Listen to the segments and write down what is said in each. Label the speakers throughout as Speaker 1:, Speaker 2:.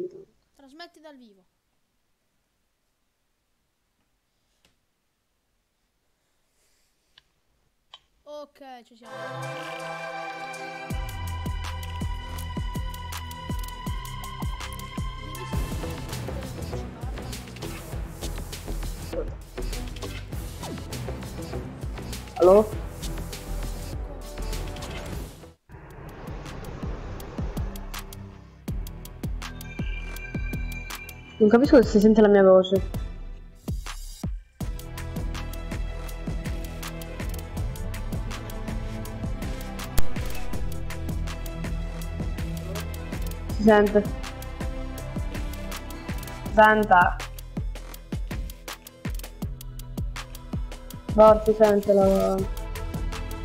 Speaker 1: intanto.
Speaker 2: Trasmetti dal vivo. Ok, ci siamo.
Speaker 1: Allo? Non capisco se si sente la mia voce. Si sente. Senta. Bor, si sente la,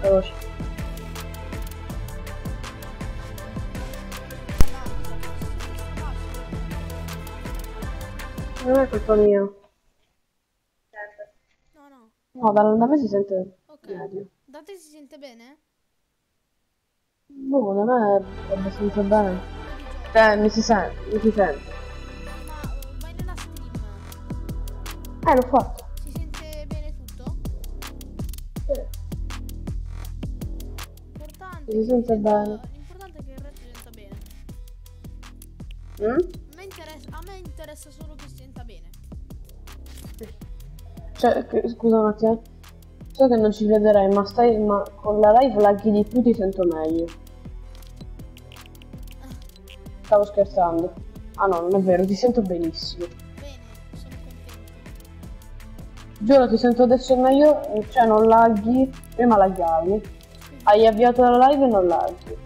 Speaker 1: la voce. Non è colpa mia.
Speaker 2: No, no.
Speaker 1: No, da, da me si sente
Speaker 2: Ok.
Speaker 1: meglio.
Speaker 2: Da te si sente bene?
Speaker 1: Boh, da me è abbastanza bene. Cioè, mi si sente, mi si sente.
Speaker 2: Ma eh, vai nella stream.
Speaker 1: Eh, l'ho fatto.
Speaker 2: Si sente bene tutto? L'importante
Speaker 1: Si
Speaker 2: è che
Speaker 1: sente bene.
Speaker 2: L'importante è che il re si senta bene.
Speaker 1: Mm?
Speaker 2: A me, interessa, a me interessa solo
Speaker 1: Cioè, scusa un attimo. So che non ci crederai, ma stai. ma con la live laghi di più ti sento meglio. Stavo scherzando. Ah no, non è vero, ti sento benissimo.
Speaker 2: Bene, sono contento.
Speaker 1: Giuro, ti sento adesso meglio, cioè non laghi, prima laghiavi. Hai avviato la live e non laghi.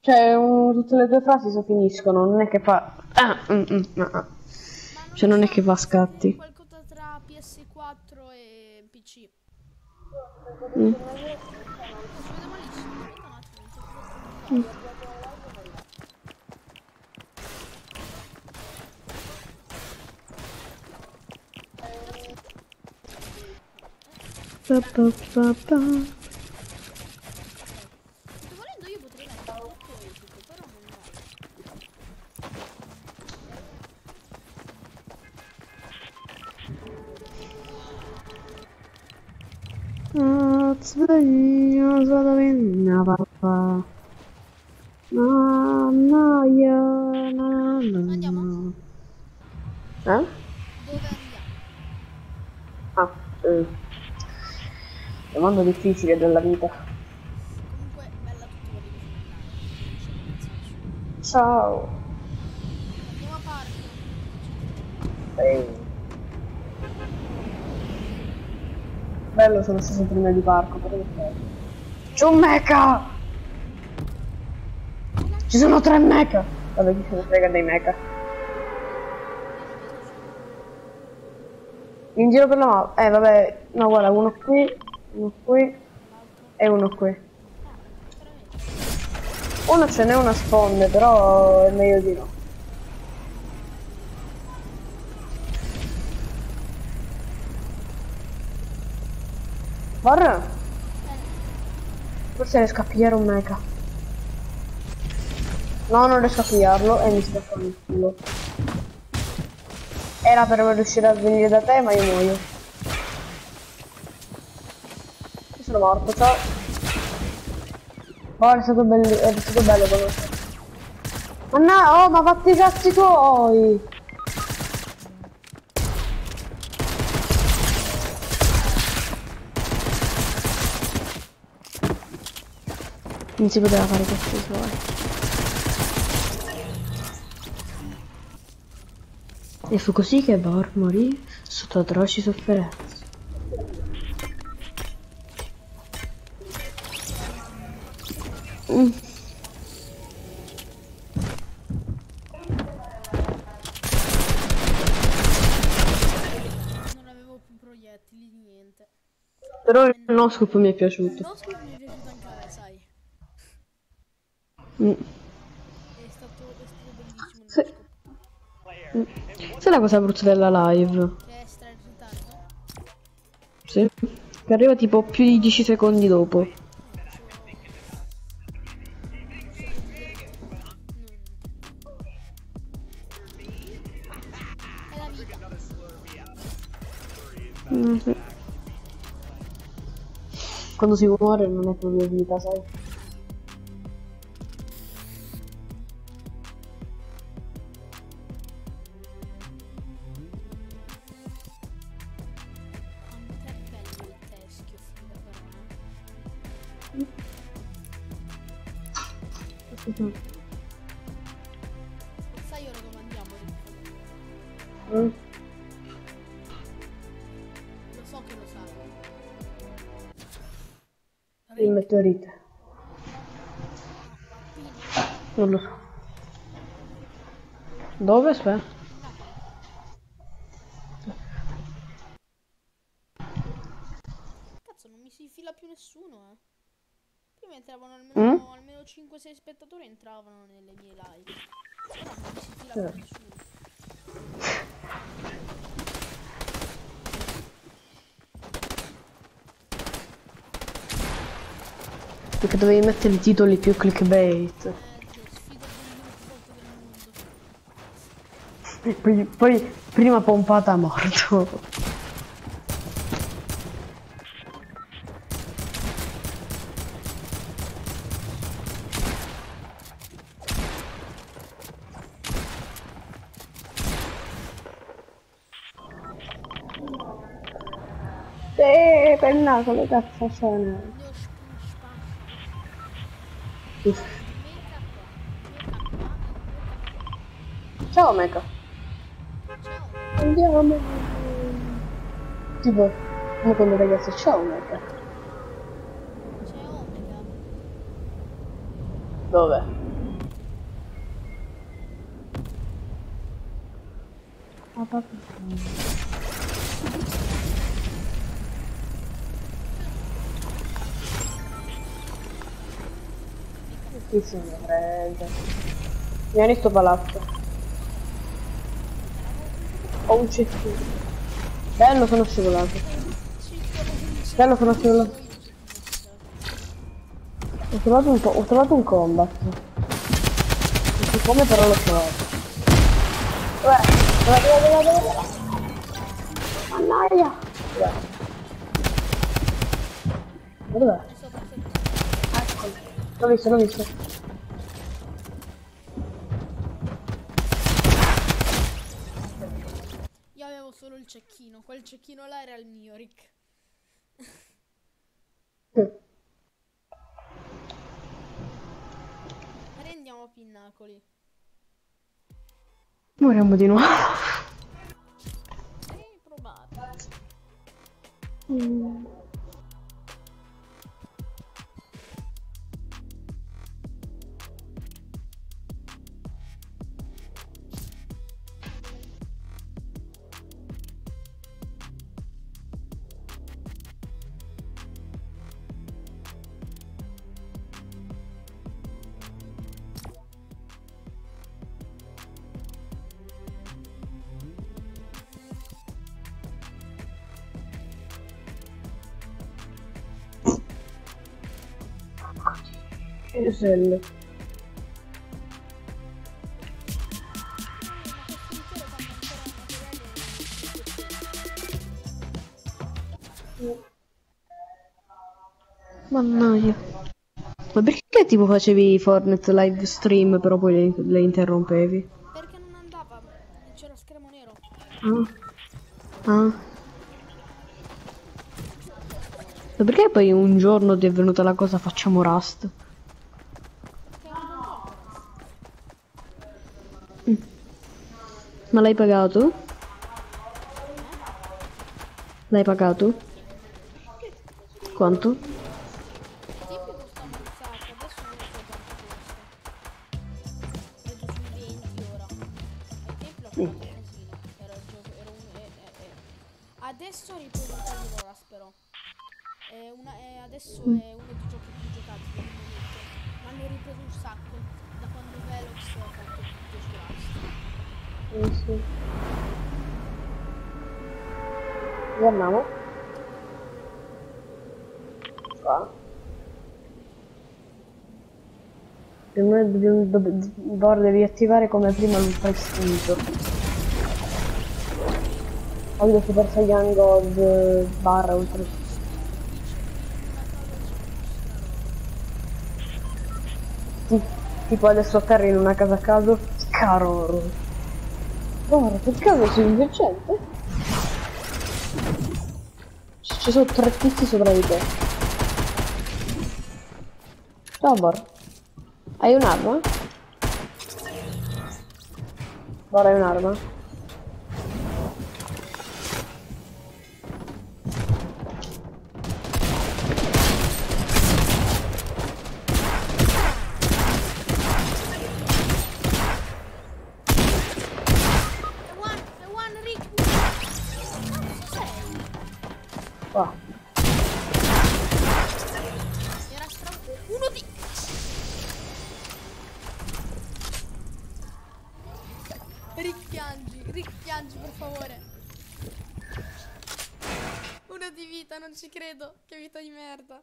Speaker 1: Cioè, un- tutte le tue frasi si finiscono, non è che fa... Ah, mm, mm, ah, ah.
Speaker 2: Ma
Speaker 1: Cioè, non è che va a scatti.
Speaker 2: Qualcosa tra PS4 e PC.
Speaker 1: Mm.
Speaker 2: Si vede malissimo. Aspetta
Speaker 1: difficile della vita.
Speaker 2: Comunque, bella tutorial.
Speaker 1: Ciao.
Speaker 2: Andiamo a parco.
Speaker 1: Ehi. Bello sono stato prima di parco, però ok. C'è un mecha! Ci sono tre mecha! Vabbè, chi se ne frega dei mecha. In giro per la mappa. Eh, vabbè. No, guarda, uno qui, uno qui e uno qui. Uno ce n'è una sponde, però è meglio di no. Guarda! Forse riesco a pigliare un mecha. No, non riesco a pigliarlo e mi spacca il culo. Era per riuscire a venire da te, ma io muoio. Io sono morto, ciao. Oh, è stato bello, è stato bello conoscere. Ma no, oh, ma fatti i cazzi tuoi! Non si poteva fare cazzi suoi. E fu così che Bor morì sotto atroci sofferenze. Mm.
Speaker 2: Non avevo più proiettili, niente.
Speaker 1: Però il no scoop mi è piaciuto.
Speaker 2: No, scusa, mi è piaciuto anche a me, sai.
Speaker 1: Mm.
Speaker 2: È stato, è stato bellissimo. Scopo.
Speaker 1: Sai la cosa brutta della live?
Speaker 2: Che è stra in ritardo.
Speaker 1: Sì. Che arriva tipo più di 10 secondi dopo. Quando si muore non è proprio vita, sai?
Speaker 2: Dove?
Speaker 1: Aspetta.
Speaker 2: Cazzo, non mi si fila più nessuno, eh. Prima entravano almeno, almeno 5-6 spettatori entravano nelle mie live. Ora non mi si fila più
Speaker 1: Eh.
Speaker 2: nessuno.
Speaker 1: Perché dovevi mettere i titoli più clickbait.
Speaker 2: Eh, che sfida del foto del mondo.
Speaker 1: Poi, poi prima pompata morto. Sì, pennacolo, cazzo sono.
Speaker 2: Ciao.
Speaker 1: Ciao. Andiamo. Tipo, come quando ragazzi.
Speaker 2: C'è Omega.
Speaker 1: Dove? Ah, papà. Chi se ne frega? Vieni sto palazzo. Ho un cestino. Bello sono scivolato. Bello sono scivolato. Ho trovato un, ho trovato un combat. Non so come però l'ho trovato. Dove, dove, dove, dove? Mannaia! Ma Dov'è? Eccolo. L'ho visto, l'ho visto.
Speaker 2: Cecchino. Là era il mio, Rick. Rendiamo a Pinnacoli.
Speaker 1: Moriamo di nuovo.
Speaker 2: E provate.
Speaker 1: Mm. Che selle. Mannaia. Ma perché tipo facevi Fortnite live stream però poi le, le interrompevi?
Speaker 2: Perché non andava? C'era schermo nero.
Speaker 1: Ah. Ah. Ma perché poi un giorno ti è venuta la cosa facciamo Rust?
Speaker 2: मलाई तू? कौन तू? Ora
Speaker 1: devi attivare come prima l'ultra istinto. Quando Super Saiyan God eh, barra ultra. Tipo adesso atterri in una casa a caso, scaroro. Guarda, per caso sei un vincente? Ci ci sono tre tizi sopra di te. Ciao Bor. Hai un'arma? Bor, hai un'arma?
Speaker 2: The one, the one, Rick. Cazzo sei?
Speaker 1: Qua.
Speaker 2: Era vita, non ci credo. Che vita di merda.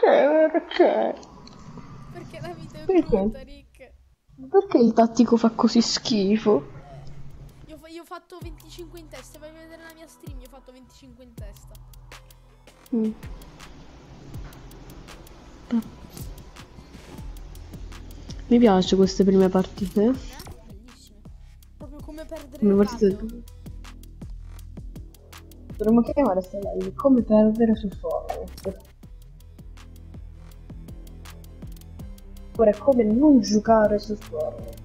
Speaker 1: Perché? Perché?
Speaker 2: Perché la vita è
Speaker 1: Perché?
Speaker 2: brutta, Rick.
Speaker 1: Perché il tattico fa così schifo?
Speaker 2: Io, io ho fatto 25 in testa, vai a vedere la mia stream, io ho fatto 25 in testa.
Speaker 1: Mm. Mi piace queste prime partite.
Speaker 2: Eh? Bellissime. Proprio come perdere
Speaker 1: Come
Speaker 2: il
Speaker 1: partite
Speaker 2: radio.
Speaker 1: Dovremmo chiamare live come perdere su Fortnite. Oppure come non giocare su Fortnite.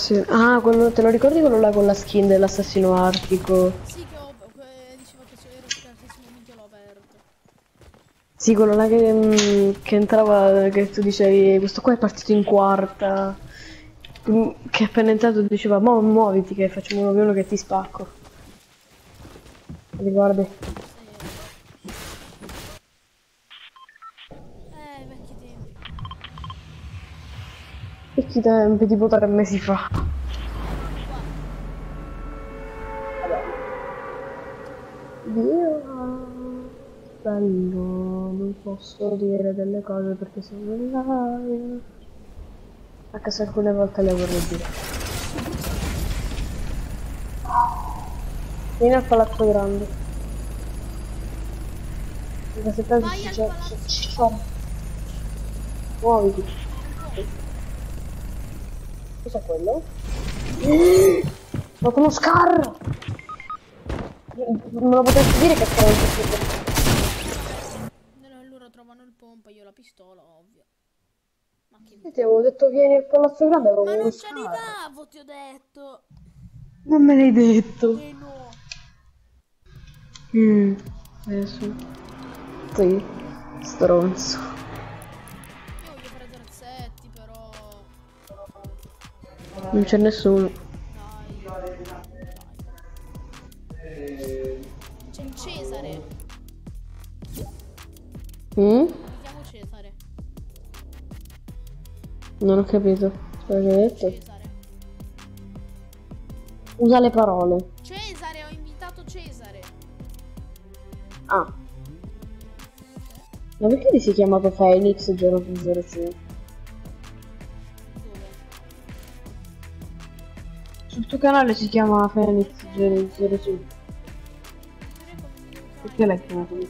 Speaker 1: Sì. Ah, quello, te lo ricordi quello là con la skin dell'assassino artico?
Speaker 2: Sì, che ho, che diceva che ero scarsissimo, minchia l'ho aperto.
Speaker 1: Sì, quello là che, mm, che entrava, che tu dicevi, questo qua è partito in quarta. Mm, Che appena entrato diceva, mo muoviti che facciamo uno che ti spacco. Ricordi?
Speaker 2: Eh, vecchi tempi.
Speaker 1: Vecchi tempi, tipo tre mesi fa. Dio, bello, non posso dire delle cose perché sono in live. Anche se alcune volte le vorrei dire. Vieni al palazzo grande. Perché se pensi c'è- c'è- Muoviti. Cos'è quello? Ma uno scar! Non lo potresti dire che c'è un
Speaker 2: No, no, loro trovano il pompa, io la pistola, ovvio. Ma che...
Speaker 1: Io ti avevo detto vieni al palazzo grande avevo
Speaker 2: Ma non ci arrivavo, ti ho detto.
Speaker 1: Non me l'hai detto.
Speaker 2: Eh no.
Speaker 1: Mm. Adesso. Sì. Stronzo. Non c'è nessuno.
Speaker 2: C'è il Cesare.
Speaker 1: Mm?
Speaker 2: Mi chiamo Cesare.
Speaker 1: Non ho capito. Cosa hai detto?
Speaker 2: Cesare.
Speaker 1: Usa le parole.
Speaker 2: Cesare, ho invitato Cesare.
Speaker 1: Ah. Ma perché ti sei chiamato Felix 005? Sul tuo canale si chiama Felix 005. Perché l'hai chiamato così?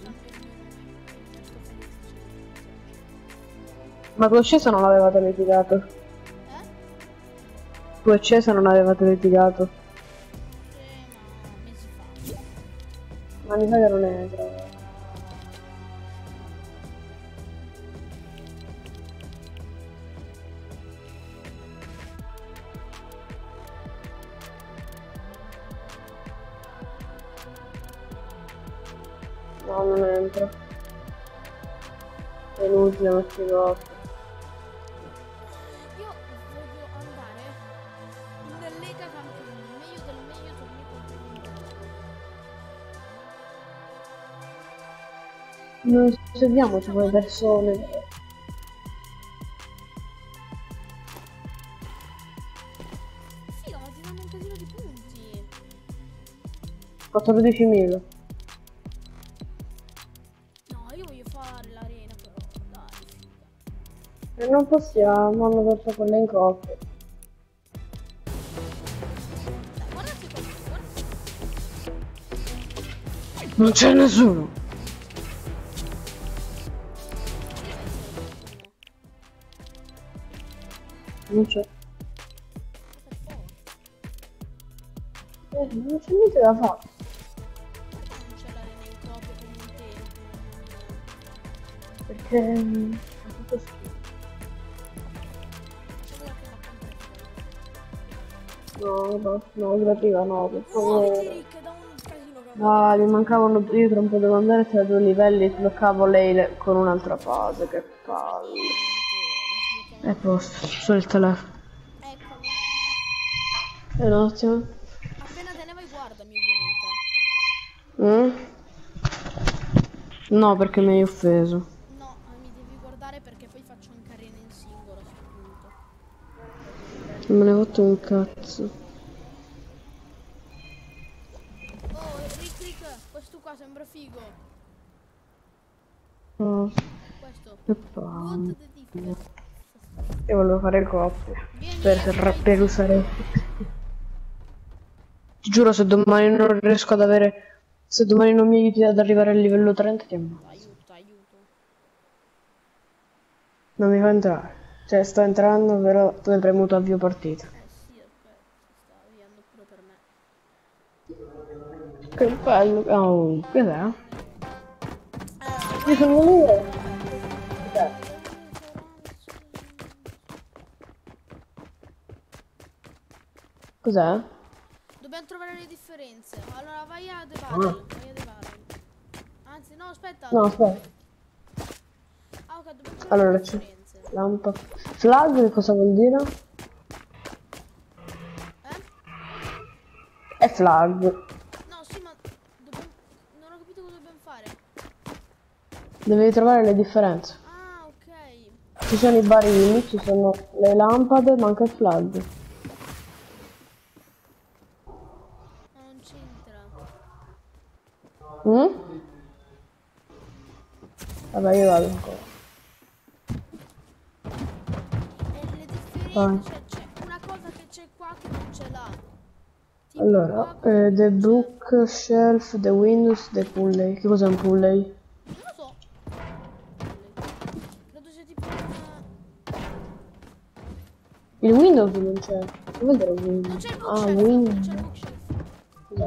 Speaker 1: Ma tu Cesa non avevate litigato.
Speaker 2: Eh?
Speaker 1: Tu Cesa non avevate litigato.
Speaker 2: Eh, ma
Speaker 1: mi sa che non è bravo. non entro. È inutile, non si. Io
Speaker 2: voglio andare in Lega Campioni, meglio del meglio del mio compagno.
Speaker 1: Non seguiamoci come persone.
Speaker 2: Figa, ma ti un casino di punti.
Speaker 1: 14.000 non possiamo, hanno fatto quella in coppia. Non c'è nessuno. Non c'è. Eh, non c'è niente da fare.
Speaker 2: Non campagna.
Speaker 1: No, no, no, per favore.
Speaker 2: Rick, da un casino che
Speaker 1: No, gli mancavano io tra un po' devo andare tra due livelli sbloccavo lei le- con un'altra fase, che palle. È posto, solo il telefono.
Speaker 2: Eccolo.
Speaker 1: E un attimo.
Speaker 2: Appena te ne vai guardami ovviamente.
Speaker 1: Mm? No, perché mi hai offeso.
Speaker 2: No, eh, mi devi guardare perché poi faccio anche arena in singolo sto punto.
Speaker 1: Non me ne fatto un cazzo.
Speaker 2: Oh, Rick Rick, questo qua sembra figo.
Speaker 1: Oh,
Speaker 2: Questo.
Speaker 1: che palle. Io volevo fare coppia.
Speaker 2: Vieni,
Speaker 1: Per,
Speaker 2: Rick.
Speaker 1: per usare. Ti giuro, se domani non riesco ad avere. Se domani non mi aiuti ad arrivare al livello 30, ti ammazzo.
Speaker 2: Aiuto, aiuto.
Speaker 1: Non mi fa entrare. Cioè, sto entrando, però tu hai premuto avvio partita.
Speaker 2: Eh sì, aspetta, si sta avviando pure per me.
Speaker 1: Che bello. Oh, cos'è? Io sono lì. Cos'è?
Speaker 2: Dobbiamo trovare le differenze. Allora vai a The Battle. Vai a The Battle. Anzi, no, aspetta.
Speaker 1: No, aspetta.
Speaker 2: Ah, ok, dobbiamo trovare
Speaker 1: Allora, c'è. Lampa. Flag che cosa vuol dire?
Speaker 2: Eh?
Speaker 1: È flag.
Speaker 2: No, sì, ma dobbiamo... non ho capito cosa dobbiamo fare.
Speaker 1: Devi trovare le differenze.
Speaker 2: Ah, ok.
Speaker 1: Ci sono i barili, ci sono le lampade, ma anche il flag.
Speaker 2: Ma non c'entra.
Speaker 1: Mm? Vabbè, io vado ancora.
Speaker 2: E differenze,
Speaker 1: Vai.
Speaker 2: cioè c'è una cosa che c'è qua che non ce l'ha.
Speaker 1: Allora, eh, the
Speaker 2: non c'è.
Speaker 1: bookshelf, the windows, the pulley. Che cos'è un pulley? Il windows non c'è. Che vuol dire windows?
Speaker 2: Il
Speaker 1: Ah, windows.
Speaker 2: the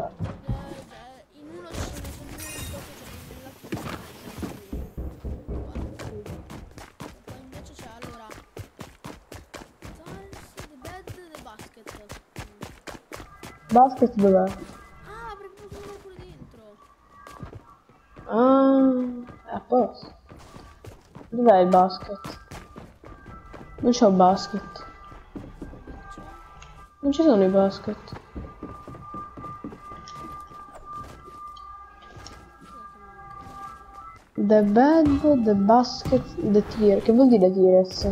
Speaker 2: basket.
Speaker 1: Dov'è?
Speaker 2: Ah, perché posso usare pure dentro.
Speaker 1: Ah, è a posto. Dov'è il basket? Non c'è un basket. Non ci sono i basket. The bed, the basket, the tier. Che vuol dire tires?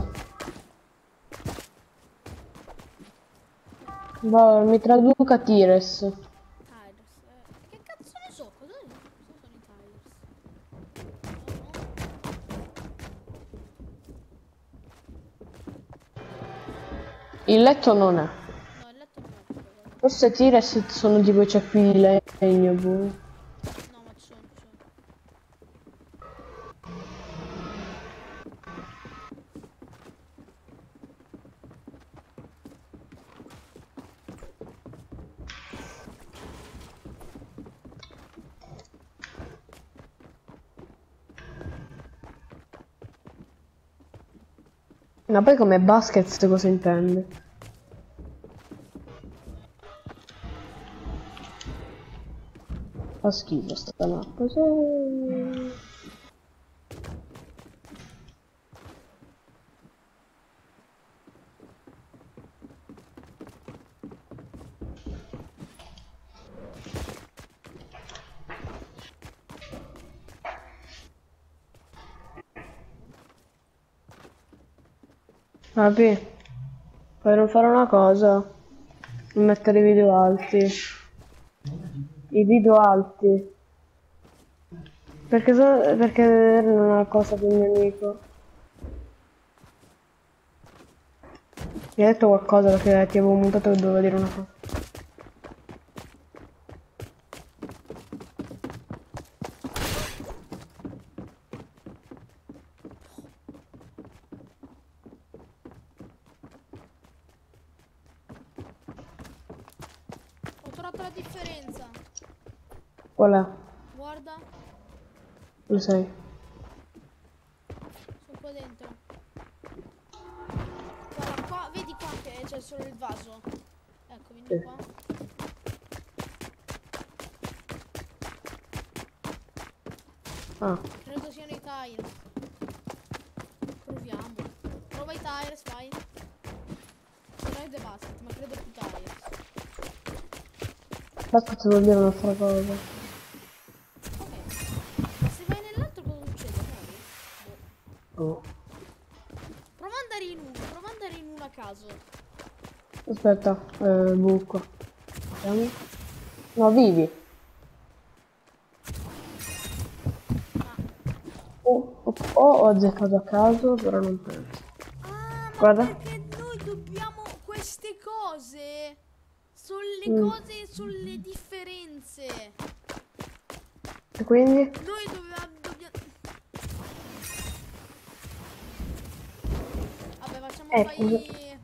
Speaker 1: Va, mi traduca tires.
Speaker 2: Tires. Che cazzo ne so? Cosa sono i tires?
Speaker 1: Il letto non è.
Speaker 2: No, il letto non
Speaker 1: Forse tires sono tipo i ceppi di legno. boh.
Speaker 2: No, ma ci sono.
Speaker 1: Ma poi come basket cosa intende? fa schifo sta mappa. Se... Vabbè, poi non fare una cosa, non mettere i video alti. I video alti. Perché, so, perché è una cosa del mio amico. Mi hai detto qualcosa perché ti avevo montato che dovevo dire una cosa.
Speaker 2: Ho trovato la differenza.
Speaker 1: Qual è?
Speaker 2: Guarda,
Speaker 1: Sai.
Speaker 2: sono qua dentro. Guarda qua, vedi qua che c'è solo il vaso. Ecco, vieni
Speaker 1: Sì.
Speaker 2: qua.
Speaker 1: Ah,
Speaker 2: Credo siano i tires. Proviamo. Prova i tires, vai. Non è devastate, ma credo più tires.
Speaker 1: aspetta devo dire un'altra cosa.
Speaker 2: Ok. Se vai nell'altro cosa succede? Muori? Boh.
Speaker 1: Oh.
Speaker 2: Prova ad andare in uno, prova ad andare in uno a caso.
Speaker 1: Aspetta, eh, buco. Vediamo. No, vivi.
Speaker 2: Ah,
Speaker 1: O, o, o ho azzeccato a caso, però non penso.
Speaker 2: ah
Speaker 1: Guarda.
Speaker 2: perché noi dobbiamo queste cose? Sono le
Speaker 1: Mm.
Speaker 2: cose, sono le differenze.
Speaker 1: E quindi?
Speaker 2: Noi dobbiamo... dobbiamo... Vabbè, facciamo
Speaker 1: Eh,
Speaker 2: fai...
Speaker 1: scusa.
Speaker 2: Eh,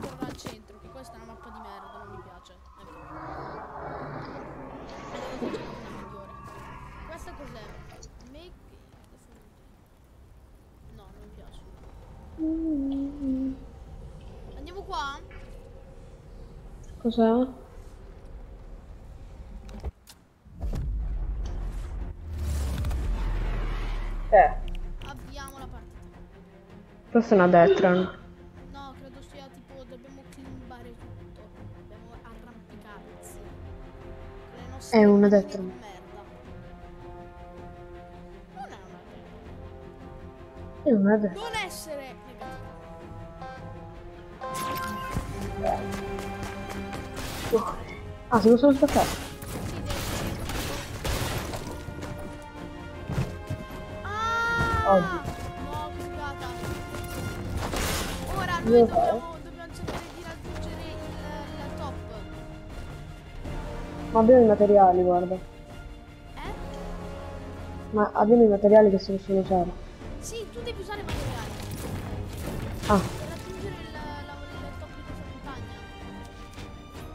Speaker 2: torna al centro, che questa è una mappa di merda, non mi piace. Ecco. Vediamo se c'è una migliore. Questa cos'è? Make... No, non mi piace. Andiamo qua?
Speaker 1: Cos'è? Eh,
Speaker 2: Avviamo la partita.
Speaker 1: questa è una Detran.
Speaker 2: No, credo sia tipo dobbiamo climbare tutto. Dobbiamo nostre
Speaker 1: È una
Speaker 2: di merda. Non è una Detran.
Speaker 1: È una Detran. Ah, possono spaccare?
Speaker 2: Sì, devi- Ah!
Speaker 1: Oggi.
Speaker 2: Ora noi dobbiamo, dobbiamo cercare di raggiungere il, il top.
Speaker 1: Ma abbiamo i materiali, guarda.
Speaker 2: Eh?
Speaker 1: Ma abbiamo i materiali che si possono usare.
Speaker 2: Sì, tu devi usare materiali.
Speaker 1: Ah,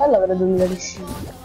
Speaker 1: Bello avere 2000 di sci.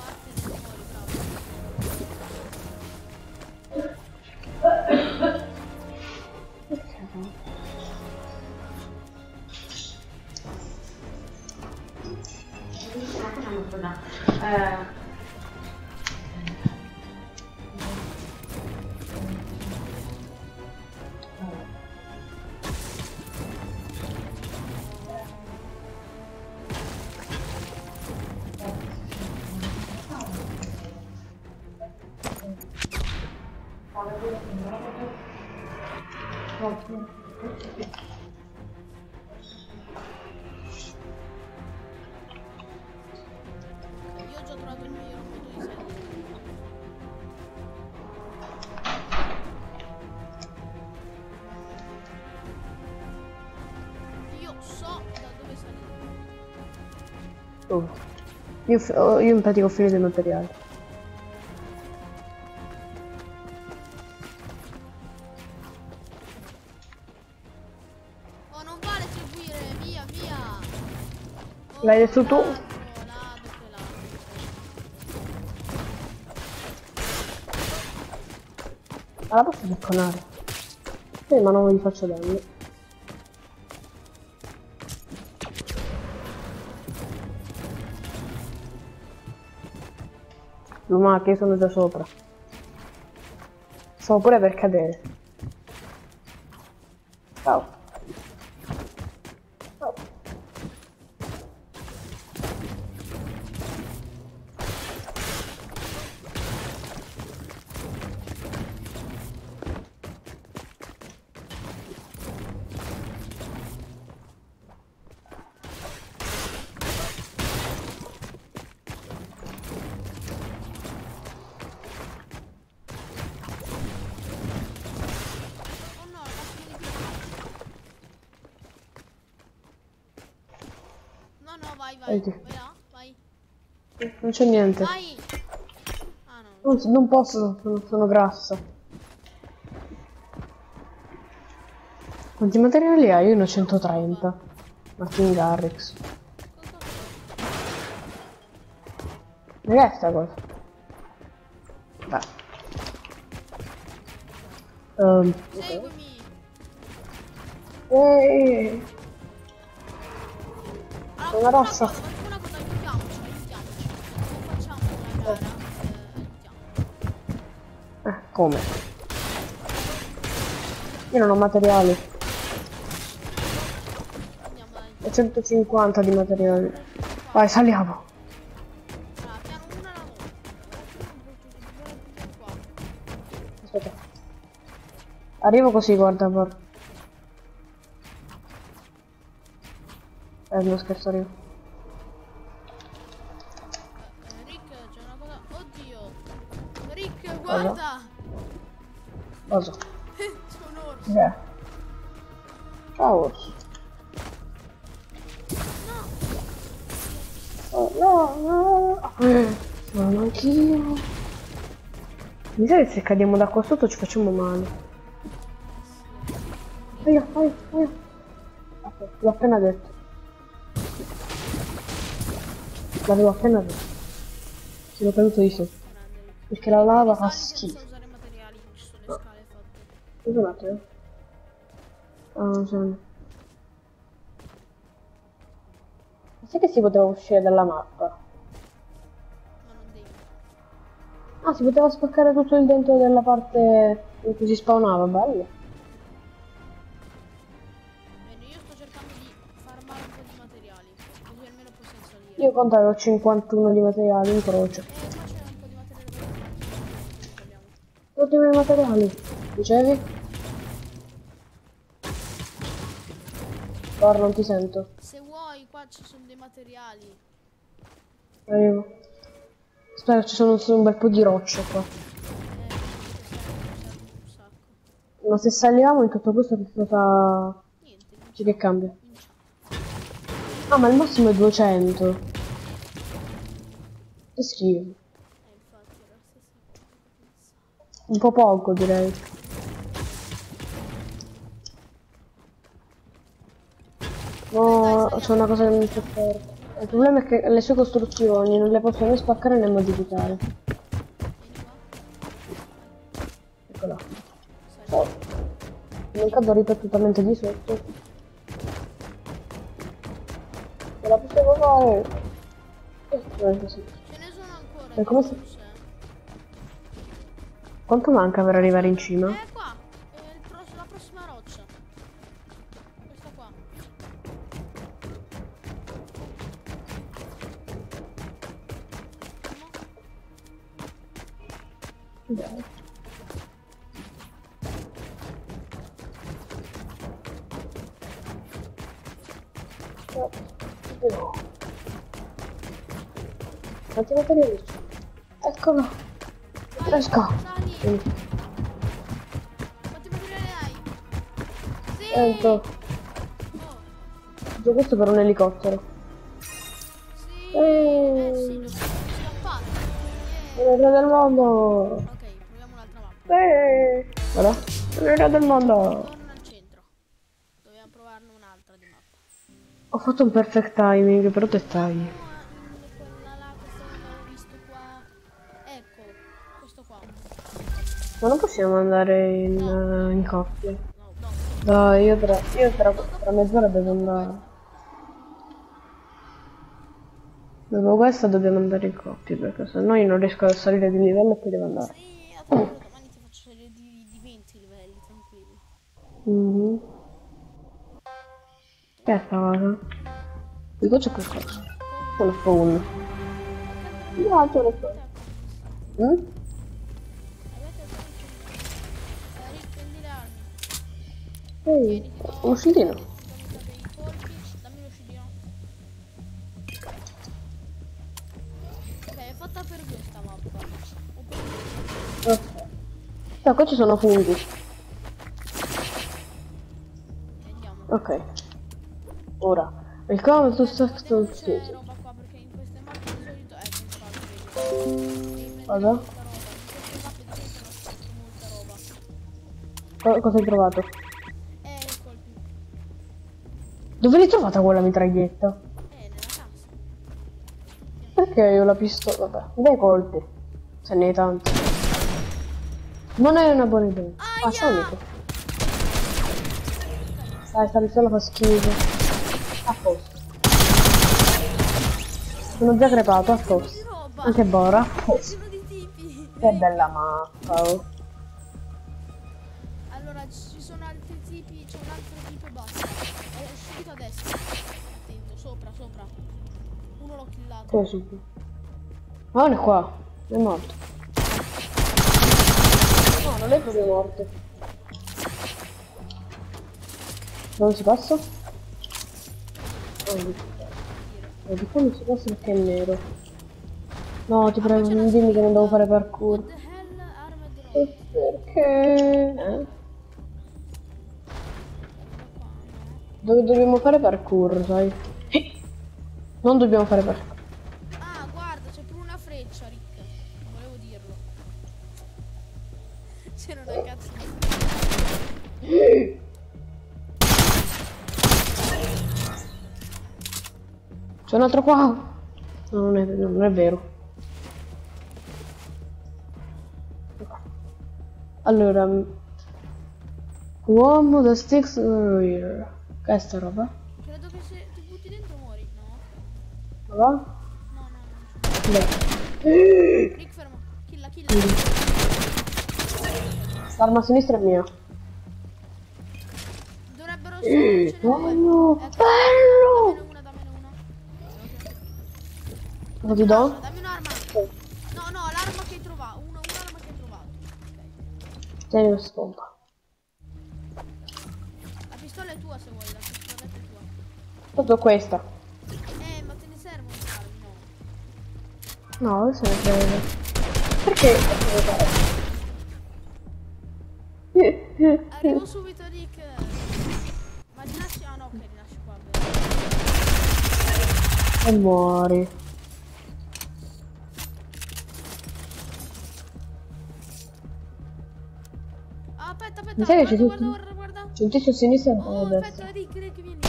Speaker 2: Io, oh, io
Speaker 1: in
Speaker 2: pratica ho finito il materiale.
Speaker 1: Oh, non vale seguire, via, via! Oh, L'hai detto tu? Ma ah, la posso bocconare? Sì, ma non vi faccio danni. Lumache, io sono già sopra. Stavo pure per cadere. Ciao.
Speaker 2: Vai, vai. Vai là, vai.
Speaker 1: Non c'è niente.
Speaker 2: Vai! Ah no.
Speaker 1: Non, non posso, sono, sono grassa. Quanti materiali hai? Io ne ho 130. Martin Garrix. Mi resta cosa? Beh. Ehm,
Speaker 2: Seguimi!
Speaker 1: ehi,
Speaker 2: Allora,
Speaker 1: Una
Speaker 2: facciamo una cosa, aiutiamoci, aiutiamoci. Non facciamo una gara, eh,
Speaker 1: eh, come? Io non ho materiali.
Speaker 2: Andiamo dai.
Speaker 1: Ho 150 di materiali. Vai, saliamo. Aspetta. Arrivo così, guarda, guarda. Non scherzo, arrivo.
Speaker 2: Rick, c'è una cosa... Oddio! Rick, guarda!
Speaker 1: Cosa?
Speaker 2: c'è un orso.
Speaker 1: Eh. Ciao, orso. Oh, no, no. Eh, Sono anch'io. Mi sa che se cadiamo da qua sotto ci facciamo male. Aia, aia, aia. Ok, l'ho appena detto. L'avevo appena detto. Sono caduto di sotto. Perché la lava fa schifo.
Speaker 2: sono fatte.
Speaker 1: Scusa un attimo. Ah, non so. Ma sai che si poteva uscire dalla mappa? Ah, si poteva spaccare tutto il dentro della parte in cui si spawnava, bello.
Speaker 2: Io
Speaker 1: conto avevo 51 di materiali in croce. Tutti i miei materiali. Dicevi? Ora non ti sento.
Speaker 2: Se vuoi, qua ci sono dei materiali.
Speaker 1: Arrivo. Spero ci sono solo un bel po' di rocce qua.
Speaker 2: Eh.
Speaker 1: Ma se saliamo in tutto questo che cosa...
Speaker 2: Niente,
Speaker 1: Sì, che cambia? Ah, ma il massimo è 200. Che schifo. Un po' poco, direi. No, c'è una cosa che mi fa. Il problema è che le sue costruzioni non le posso né spaccare né modificare. Eccola. Oh. Non cado ripetutamente di sotto. Ce la possiamo fare. Eh, non così.
Speaker 2: Ce ne sono ancora.
Speaker 1: E come si-
Speaker 2: luce.
Speaker 1: Quanto manca per arrivare in cima? C'è? Eccolo!
Speaker 2: Materiali hai? Sì.
Speaker 1: Sento.
Speaker 2: Oh,
Speaker 1: Tutto questo per un elicottero.
Speaker 2: sì.
Speaker 1: Eh.
Speaker 2: Eh,
Speaker 1: re del mondo!
Speaker 2: Ok, proviamo un'altra mappa.
Speaker 1: Eh. Guarda, il re del mondo!
Speaker 2: Torna al centro. Dobbiamo provarne un'altra di mappa.
Speaker 1: Ho fatto un perfect timing, però te Ma non possiamo andare in, eh, in coppia.
Speaker 2: No,
Speaker 1: io tra, io tra, tra mezz'ora devo andare. Dopo questa dobbiamo andare in coppia, perché se no io non riesco a salire di livello e poi devo andare.
Speaker 2: Sì, a te domani ti faccio salire di, di 20 livelli, tranquilli.
Speaker 1: Mhm. Che è sta cosa? Di qua c'è qualcosa. C'è una phone. No, c'è una phone. Mm?
Speaker 2: Mica dei colpi. Dammi lo scintino. Ok, è fatta per questa mappa.
Speaker 1: Ok. No, qua ci sono funghi.
Speaker 2: Andiamo.
Speaker 1: Ok. Ora. Ricava tu
Speaker 2: Vediamo
Speaker 1: stato
Speaker 2: se c'è roba qua, perché
Speaker 1: Dove l'hai trovata quella mitraglietta?
Speaker 2: Eh, nella casa.
Speaker 1: Perché io la pistola? Vabbè, dai colpi. Se ne hai tanti. Non è una buona idea. Ah,
Speaker 2: Aia!
Speaker 1: solito. Dai, sta pistola fa schifo. A posto. Sono già crepato, a posto. Anche Bora. Che bella mappa, oh. Ma non è qua, è morto. No, non è proprio morto. Dove si passa? Oh, di qua non si passa perché è nero. No, ti prego, non dimmi che non devo fare parkour. E. Perché? Eh? Dove dobbiamo fare parkour, sai? Non dobbiamo fare parkour.
Speaker 2: Rick. Non volevo dirlo. C'era una cazzo.
Speaker 1: C'è un altro qua. No, non è, non è vero. Allora, mm, uomo da sticks rear. Che è sta roba?
Speaker 2: Credo che se ti butti dentro muori, no?
Speaker 1: Ma va?
Speaker 2: No, no, no.
Speaker 1: No.
Speaker 2: Rick, fermo. Killa, killa.
Speaker 1: L'arma a sinistra è mia.
Speaker 2: Dovrebbero essere
Speaker 1: Bello!
Speaker 2: Ecco.
Speaker 1: Bello!
Speaker 2: Dammene una, dammene una.
Speaker 1: Cosa ti do?
Speaker 2: Dammi un'arma. No, no, l'arma che hai trovato. Una, un'arma che hai trovato. Ok.
Speaker 1: Tieni questa pompa.
Speaker 2: La pistola è tua se vuoi, la pistola è tua.
Speaker 1: Tanto questa.
Speaker 2: No?
Speaker 1: Adesso ne prendo. Perché?
Speaker 2: Arrivo subito, Rick. Ma rinasci... Ah no, ok, rinasci qua. bene.
Speaker 1: E muori.
Speaker 2: Ah, aspetta, aspetta.
Speaker 1: Mi sa che c'è
Speaker 2: guarda,
Speaker 1: tutto-
Speaker 2: guarda, guarda, guarda.
Speaker 1: C'è un tizio a sinistra
Speaker 2: Oh, aspetta, Rick, Rick, vieni.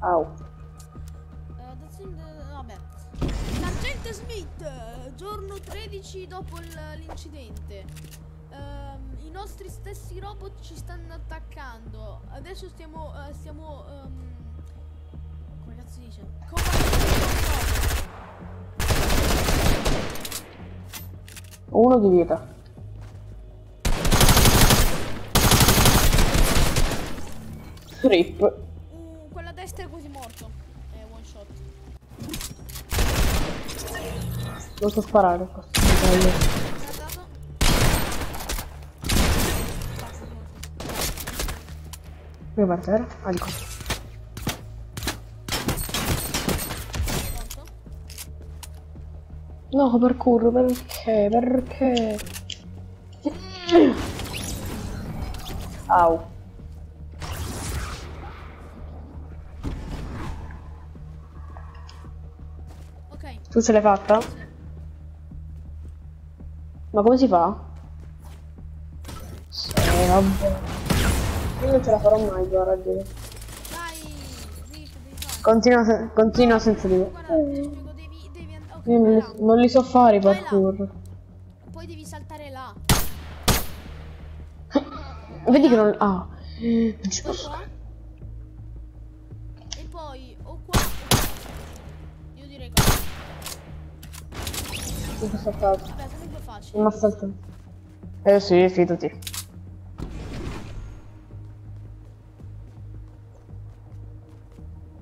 Speaker 1: Au.
Speaker 2: 13 dopo l'incidente. Ehm, I nostri stessi robot ci stanno attaccando. Adesso stiamo. eh, stiamo. ehm, come cazzo si dice? Combattendo
Speaker 1: Uno di vita. Rip.
Speaker 2: Uh, quella destra è quasi morto. È one shot.
Speaker 1: Non so sparare. questo
Speaker 2: morto.
Speaker 1: Prima per terra. Ah, di qua. No, parkour, perché? Perché? Au.
Speaker 2: Ok.
Speaker 1: Tu ce l'hai fatta? Ma come si fa? Sì, vabbè. Io non ce la farò mai, guarda. Dio. Continua, se- continua senza di me. Io non li, non li so fare i parkour.
Speaker 2: Poi devi saltare là.
Speaker 1: Vedi che non... Ah. Non ci posso.
Speaker 2: E poi o qua. Io direi qua.
Speaker 1: Posso fare.
Speaker 2: Facile.
Speaker 1: Ha saltato. Eh sì, fidati.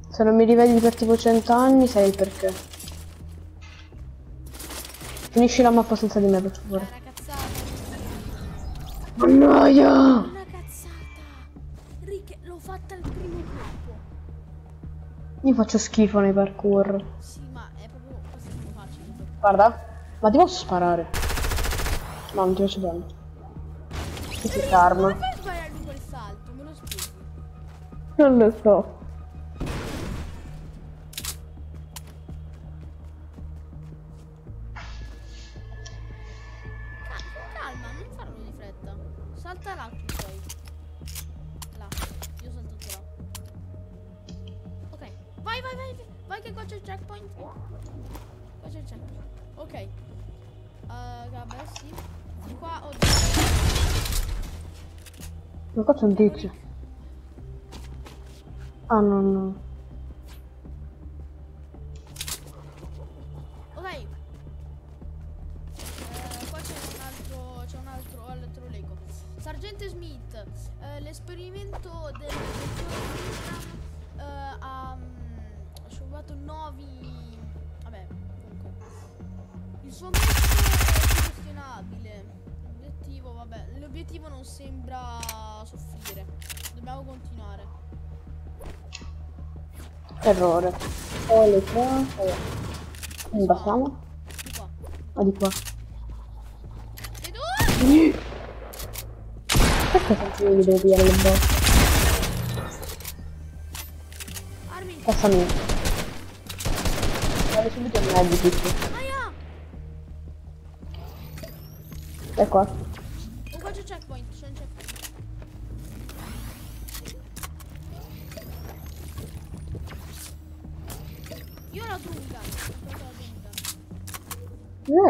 Speaker 1: Se non mi rivedi per tipo 100 anni sai il perché. Finisci la mappa senza di me per favore.
Speaker 2: una cazzata.
Speaker 1: Mannaia!
Speaker 2: Una cazzata. Rick, l'ho fatta al primo gruppo.
Speaker 1: Io faccio schifo nei parkour.
Speaker 2: Sì, ma è proprio abbastanza facile.
Speaker 1: Guarda, ma ti posso sparare? No, non ti faccio bene. Che si karma.
Speaker 2: Come fai a sbagliare di quel salto? Me lo spieghi?
Speaker 1: Non lo so. Tizio. Ah, no, no.
Speaker 2: Ok. Eh, qua c'è un altro. Altro Lego. Sargente Smith. eh, l'esperimento del dottor Ingram eh, ha mm, sciupato nuovi. Vabbè, comunque. Il suo metodo è questionabile. L'obiettivo, vabbè. L'obiettivo non sembra soffrire. Dobbiamo continuare.
Speaker 1: Errore. Oh, le tre. Dove passiamo?
Speaker 2: Di qua.
Speaker 1: Ah, di qua.
Speaker 2: Vedo!
Speaker 1: Perché sempre io mi devo pigliare le botte?
Speaker 2: Armi!
Speaker 1: Casa mia. Vado subito in medikit.
Speaker 2: Aia!
Speaker 1: E qua.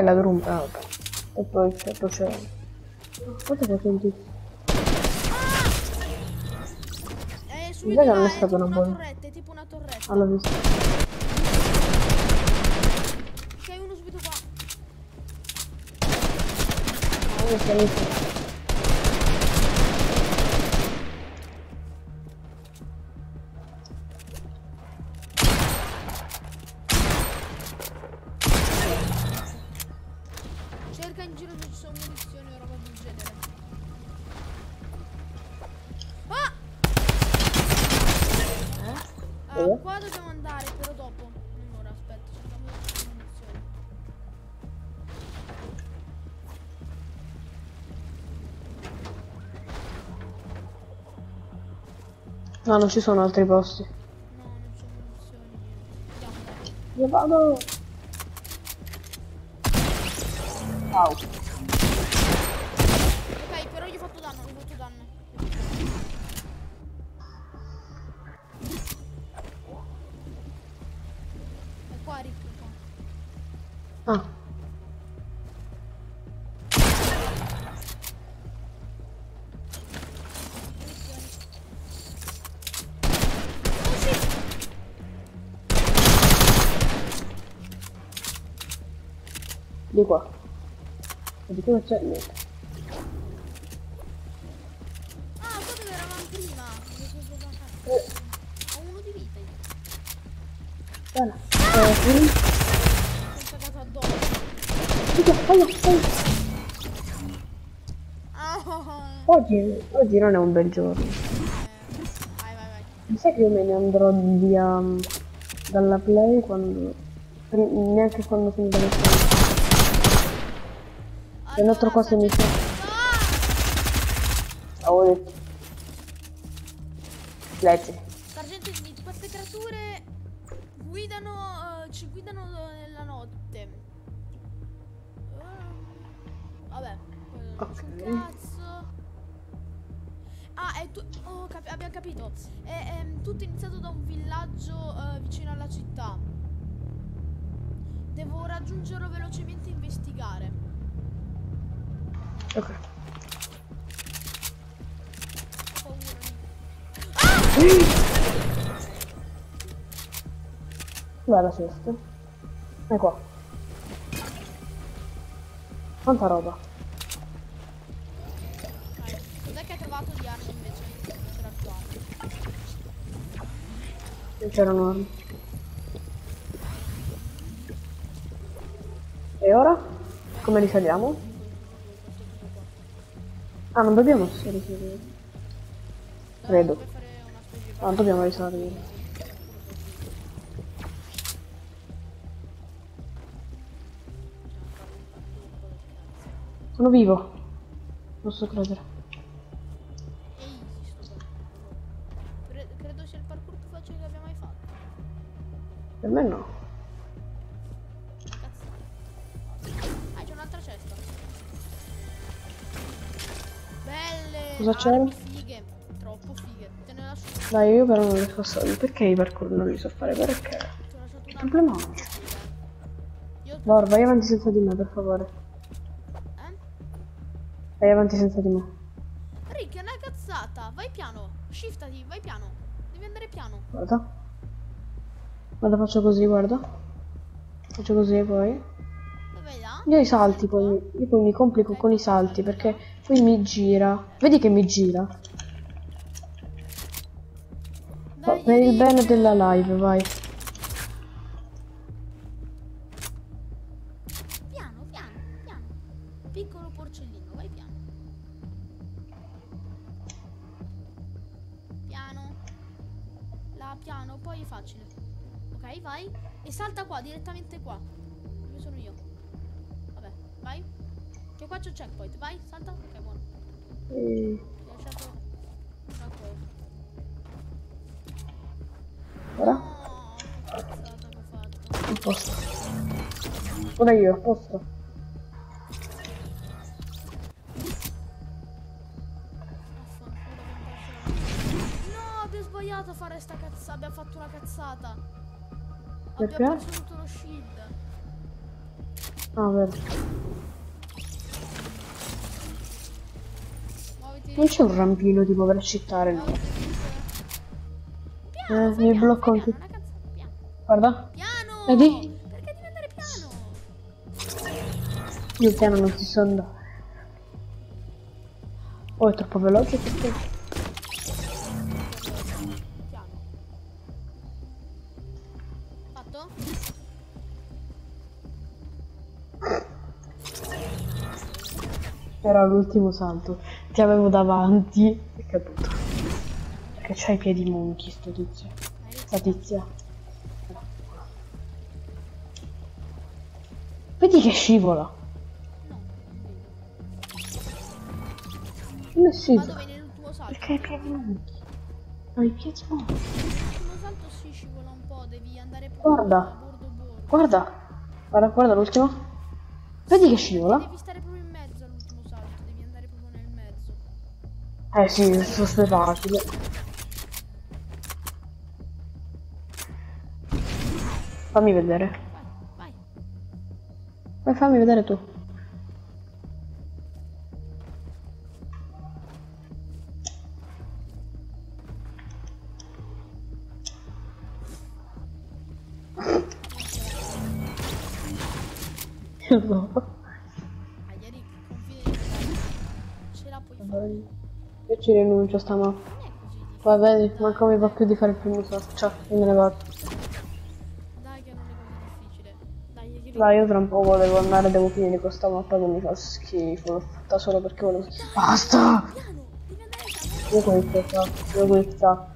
Speaker 1: È la drum. Ah, ok. E poi c'è, poi c'è. Cosa?
Speaker 2: Eh, su
Speaker 1: Mi
Speaker 2: di
Speaker 1: sa che non è stata
Speaker 2: tipo
Speaker 1: una buona.
Speaker 2: torretta.
Speaker 1: Ah, visto.
Speaker 2: C'è uno subito qua.
Speaker 1: Ah, sono io. No, non ci sono altri posti.
Speaker 2: No, non. Andiamo, dai.
Speaker 1: Io vado. Wow. Di qua. E di qua c'è niente.
Speaker 2: Ah, qua dove eravamo prima.
Speaker 1: Eh,
Speaker 2: Ho uno di vita.
Speaker 1: bene. Eh, qui.
Speaker 2: Sono cagato addosso.
Speaker 1: Aia, aia.
Speaker 2: Ah,
Speaker 1: Oggi, oggi non è un bel giorno.
Speaker 2: eh, vai, vai, vai.
Speaker 1: Mi sa che io me ne andrò via mm, dalla play quando. neanche quando finirò le cose. Le nostre cose mi sono. La cesta? È qua. Quanta roba.
Speaker 2: Cos'è che hai trovato di armi invece? Attuare.
Speaker 1: Non c'erano armi. E ora? Come risaliamo? Ah, non dobbiamo risalire. Credo. Ah, dobbiamo risalire. Sono vivo. Posso credere.
Speaker 2: Cre- credo sia il parkour più facile che abbia mai fatto.
Speaker 1: Per me no.
Speaker 2: Cazzata. Ah, c'è un'altra cesta. Belle!
Speaker 1: Cosa c'era?
Speaker 2: armi fighe. Troppo fighe. Te ne lascio.
Speaker 1: Dai, io però non riesco a sapere. Perché i parkour non li so fare? Perché?
Speaker 2: Ho una.
Speaker 1: Problema.
Speaker 2: Io...
Speaker 1: Bor, vai avanti senza di me, per favore. Vai avanti senza di me.
Speaker 2: Rick, è una cazzata. Vai piano. Shiftati, vai piano. Devi andare piano.
Speaker 1: Guarda. Guarda, faccio così, guarda. Faccio così e poi.
Speaker 2: Dove là?
Speaker 1: Io i salti poi, io poi mi complico con i salti perché poi mi gira. Vedi che mi gira?
Speaker 2: Dai,
Speaker 1: per il bene della live, vai.
Speaker 2: Io,
Speaker 1: a posto.
Speaker 2: No, abbiamo sbagliato a fare sta cazzata. Abbiamo fatto una cazzata.
Speaker 1: Perché?
Speaker 2: Abbiamo preso tutto lo shield.
Speaker 1: Ah, vero. Non c'è un rampino tipo per accettare, no? Eh, mi blocco anche. Guarda.
Speaker 2: Piano!
Speaker 1: Vedi? Io piano non ti so andare. Oh, è troppo veloce questo. Era l'ultimo salto. Ti avevo davanti. È caduto. Perché c'hai i piedi monchi sto tizio. Sta tizia. Vedi che scivola.
Speaker 2: Vedo.
Speaker 1: Come
Speaker 2: Ma
Speaker 1: scivola?
Speaker 2: dove nell'ultimo salto?
Speaker 1: Perché i piedi monchi? Hai i piedi monchi.
Speaker 2: Nell'ultimo salto si scivola un po', devi andare proprio
Speaker 1: Guarda.
Speaker 2: bordo bordo.
Speaker 1: Guarda. Guarda, guarda l'ultimo. Vedi che scivola?
Speaker 2: Devi stare proprio in mezzo all'ultimo salto, devi andare proprio nel mezzo.
Speaker 1: Eh sì, è facile. Fammi vedere.
Speaker 2: Vai, vai.
Speaker 1: Vai, fammi vedere tu. No.
Speaker 2: Vai, Eric, confida in te. Ce la puoi fare.
Speaker 1: Io ci rinuncio
Speaker 2: così difficile.
Speaker 1: Va bene, manco mi va più di fare il primo salto. Ciao, io me ne vado.
Speaker 2: Dai che non è così difficile. Dai, Eric.
Speaker 1: Dai, io tra un po' volevo andare, devo finire questa mappa che mi fa schifo. L'ho fatta solo perché volevo. Basta! Io questa, io questa.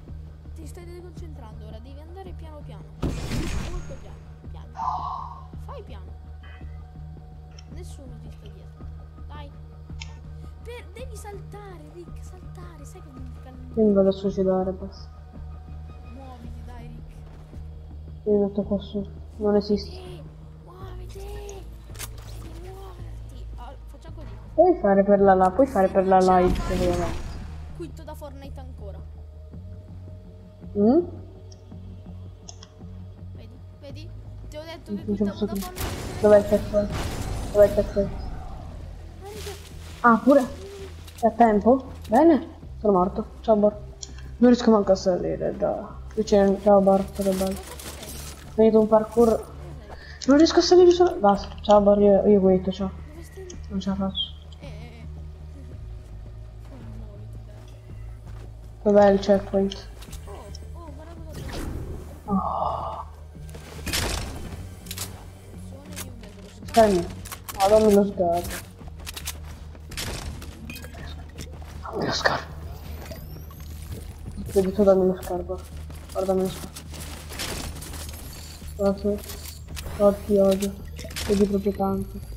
Speaker 1: Io mi vado a suicidare, basta.
Speaker 2: Muoviti, dai, Rick.
Speaker 1: Io non tocco su. Non esiste.
Speaker 2: Muoviti. Devi muoverti. Ah, facciamo così.
Speaker 1: Puoi fare per la la, puoi fare per la live se vuoi.
Speaker 2: Quinto da Fortnite
Speaker 1: Mm?
Speaker 2: Vedi? Vedi? Ti ho detto che
Speaker 1: Non c'è
Speaker 2: questa
Speaker 1: posto qui.
Speaker 2: Vodafone...
Speaker 1: Dov'è il checkpoint? Dov'è il checkpoint? Ah, pure? È a tempo? Bene. Sono morto. Ciao Bor. Non riesco manco a salire da... Qui c'è... Ciao Bor, che bello. Finito un parkour... Non riesco a salire solo... Basta. Ciao Bor, io, io quitto, ciao. Non ce la faccio. Dov'è il checkpoint?
Speaker 2: Oh, cosa
Speaker 1: schermi. No, dammi lo sguardo. Dammi lo scarpo. Vedi tu dammi lo scarpo. Guardami lo scarpo. Guarda, guarda ti odio. Vedi proprio tanto.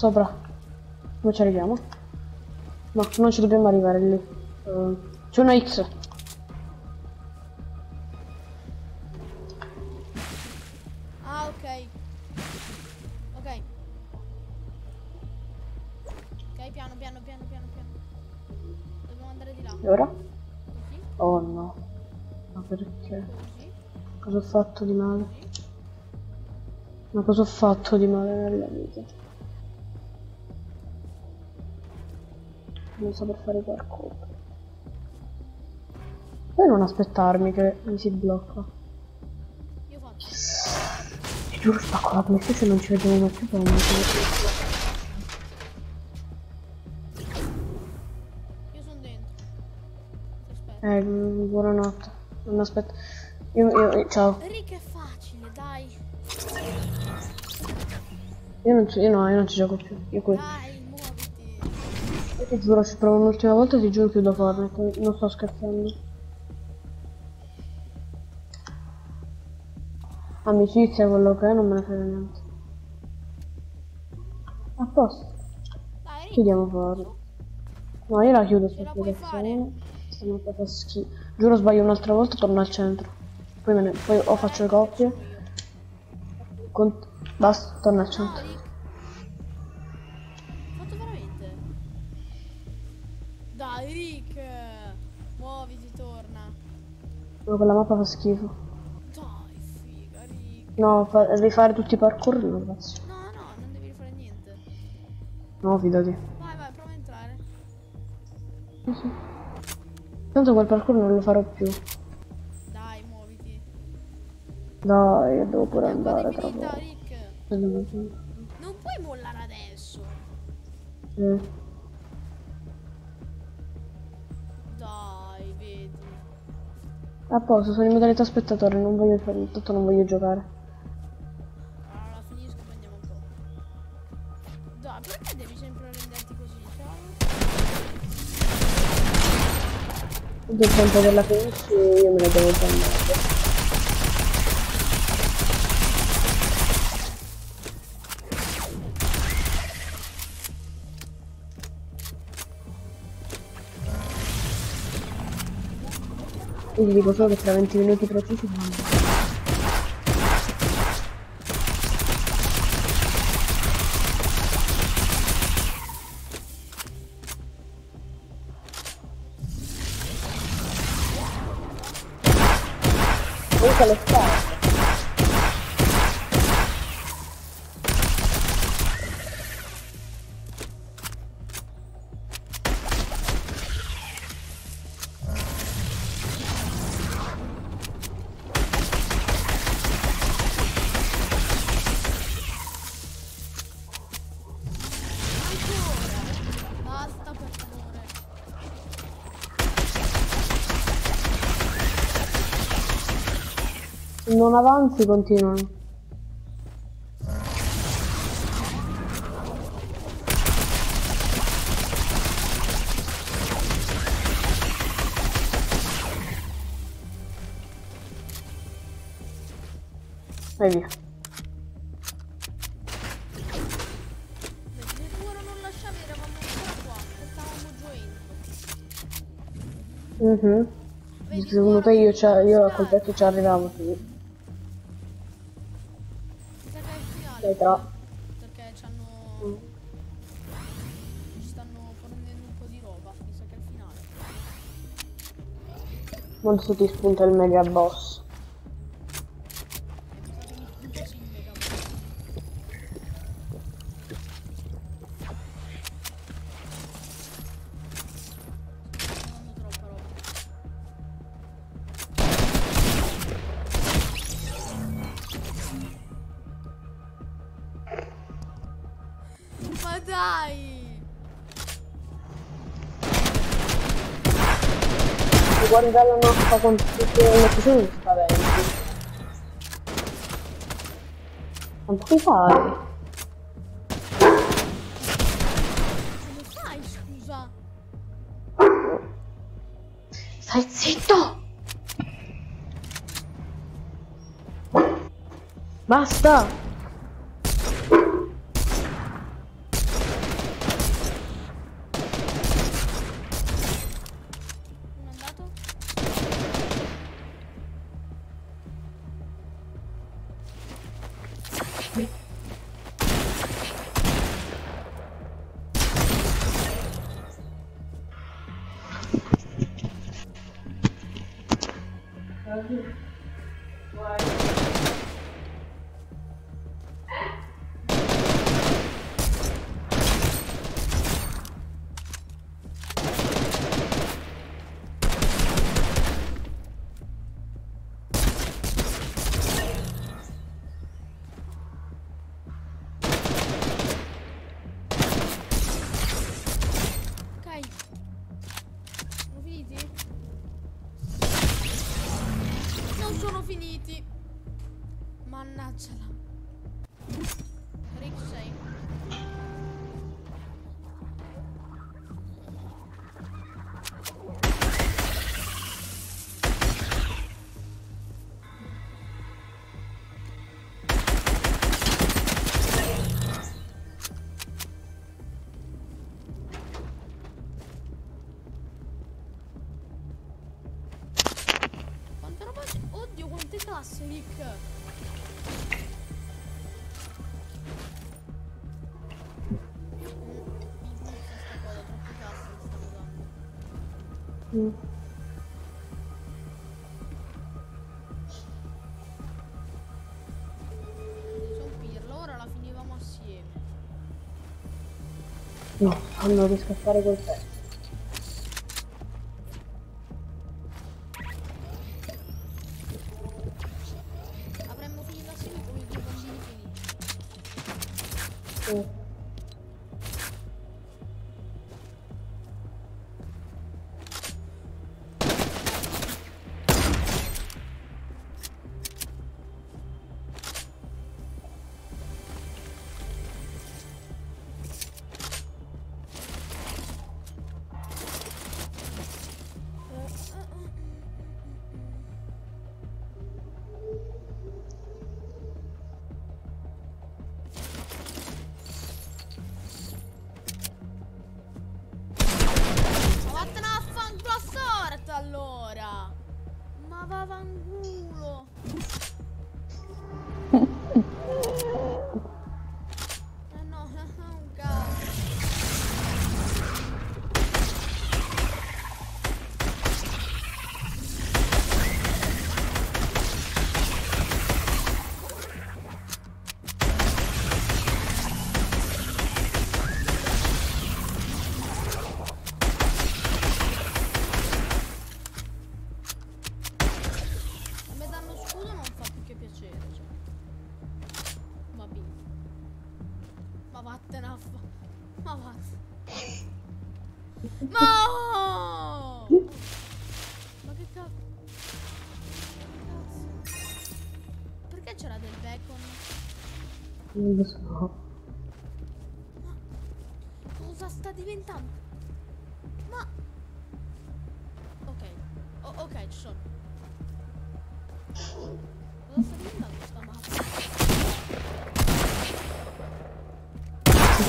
Speaker 1: Sopra. Come ci arriviamo? No, non ci dobbiamo arrivare lì. Eh, c'è una X.
Speaker 2: Ah, ok. Ok. Ok, piano, piano, piano, piano, piano. Dobbiamo andare di là.
Speaker 1: E ora?
Speaker 2: Così,
Speaker 1: Oh no. Ma perché?
Speaker 2: così,
Speaker 1: Cosa ho fatto di male?
Speaker 2: così.
Speaker 1: Ma cosa ho fatto di male nella vita? Non saper fare parkour. Puoi non aspettarmi che mi si blocca. Ti giuro stacco la PlayStation non ci vediamo mai più per un
Speaker 2: aspetto.
Speaker 1: Eh, buonanotte. Non aspetta. Io, io, io- ciao.
Speaker 2: Rick è facile, dai.
Speaker 1: Io non, ci- io no, io non ci gioco più. Io qui. Io ti giuro, ci provo un'ultima volta e ti giuro chiudo Fortnite. Non sto scherzando. Amicizia quello che è, non me ne frega niente. A posto. Chiudiamo Fortnite. No, io la chiudo
Speaker 2: Ce
Speaker 1: sta
Speaker 2: la puoi
Speaker 1: applicazione. Sta mappa fa schifo. Giuro sbaglio un'altra volta, torno al centro. Poi, me ne, poi o faccio le coppie. Con... Basta, torno al centro. No, quella mappa fa schifo. No, fa- rifare tutti i parkour lo faccio.
Speaker 2: No, no, non devi fare niente.
Speaker 1: No, fidati.
Speaker 2: Vai, vai, prova a entrare.
Speaker 1: Sì, sì. Tanto quel parkour non lo farò più.
Speaker 2: Dai, muoviti.
Speaker 1: Dai, io devo pure andare tra poco. Eh.
Speaker 2: Non puoi mollare adesso. Dai,
Speaker 1: A posto, sono in modalità spettatore, non voglio fare, tanto non voglio giocare.
Speaker 2: Allora finisco prendiamo un po'. Dai, perché devi sempre renderti così?
Speaker 1: Tutto il tempo che la finisci io me la devo prendere. Ti dico solo che tra 20 minuti precisi non avanzi, continuano. Vai via. Mhm.
Speaker 2: Vedi,
Speaker 1: Secondo te io, io a quel pezzo ci arrivavo, sì. Tra.
Speaker 2: Perché ci
Speaker 1: Mm.
Speaker 2: hanno... Ci stanno fornendo un po' di roba. Mi sa che è il finale.
Speaker 1: Quando ti spunta il mega boss. Nostra con tutte le notizie mi spaventi. Quanto ti fai?
Speaker 2: Fai, scusa?
Speaker 1: Stai zitto! Basta!
Speaker 2: Ok. Mm. Sono pirla, ora la finivamo assieme.
Speaker 1: No, non riesco a fare quel pezzo.